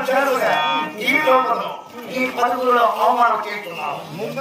ವಿಚಾರದಲ್ಲಿ ಈ ಲೋಕದ ಈ ಪದಗಳ ಅವಮಾನಕ್ಕೆ ನಾವು ಮುಂದೆ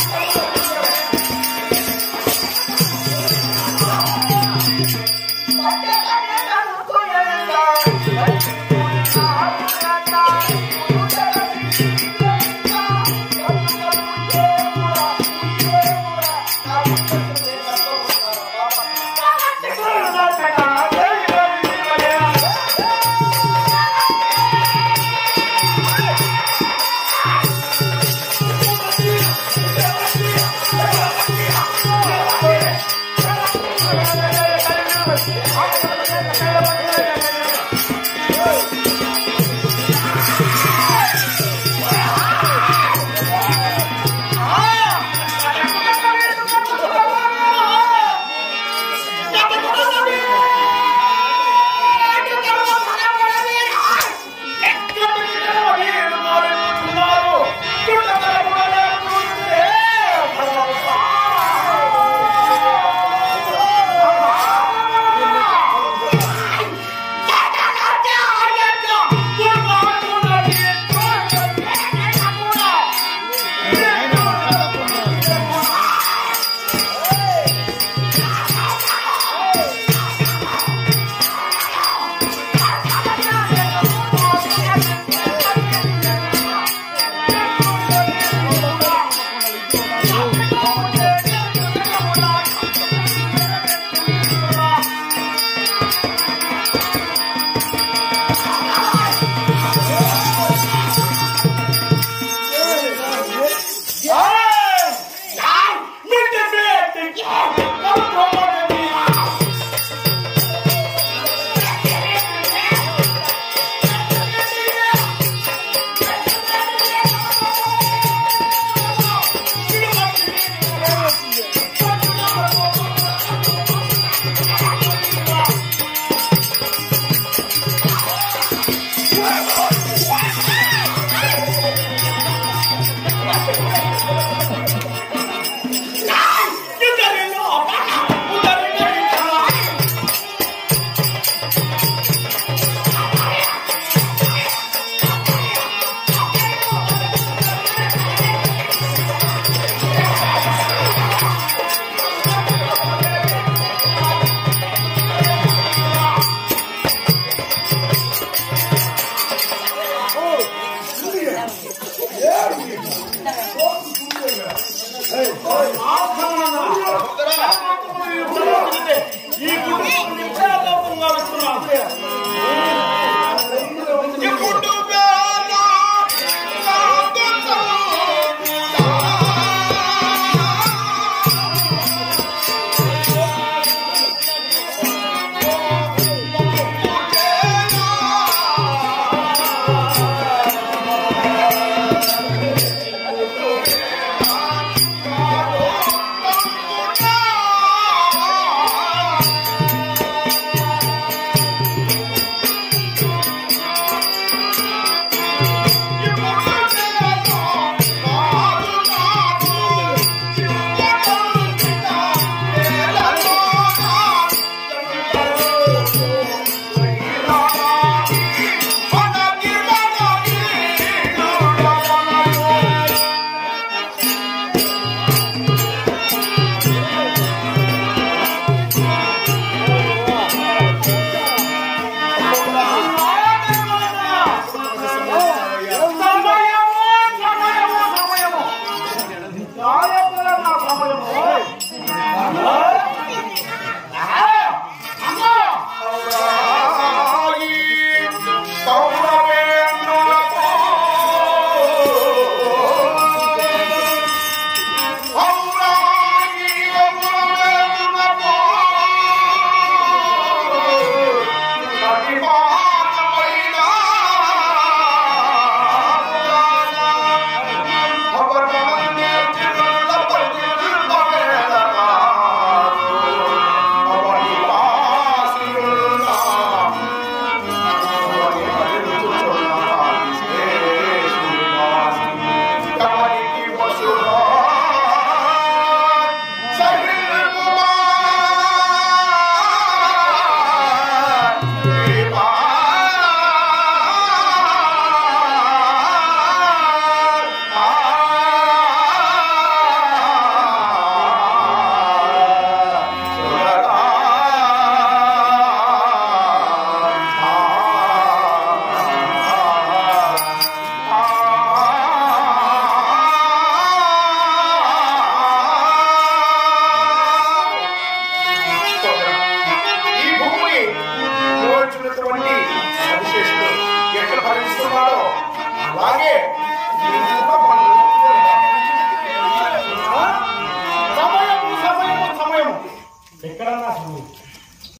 Hey! ஏய் Oh. Thank.